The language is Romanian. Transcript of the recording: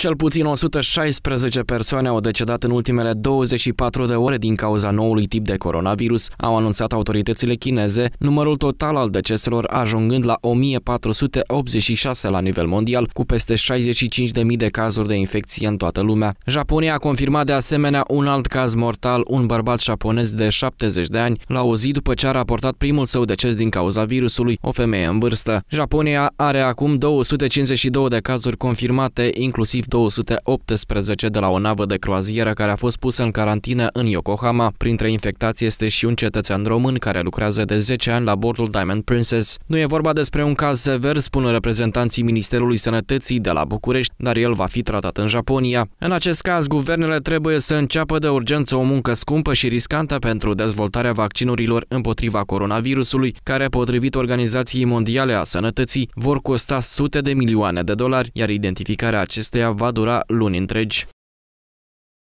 Cel puțin 116 persoane au decedat în ultimele 24 de ore din cauza noului tip de coronavirus, au anunțat autoritățile chineze, numărul total al deceselor ajungând la 1486 la nivel mondial, cu peste 65.000 de cazuri de infecție în toată lumea. Japonia a confirmat de asemenea un alt caz mortal, un bărbat japonez de 70 de ani, la o zi după ce a raportat primul său deces din cauza virusului, o femeie în vârstă. Japonia are acum 252 de cazuri confirmate, inclusiv 218 de la o navă de croazieră care a fost pusă în carantină în Yokohama. Printre infectați este și un cetățean român care lucrează de 10 ani la bordul Diamond Princess. Nu e vorba despre un caz sever, spun reprezentanții Ministerului Sănătății de la București, dar el va fi tratat în Japonia. În acest caz, guvernele trebuie să înceapă de urgență o muncă scumpă și riscantă pentru dezvoltarea vaccinurilor împotriva coronavirusului, care, potrivit Organizației Mondiale a Sănătății, vor costa sute de milioane de dolari, iar identificarea acestuia va dura luni întregi.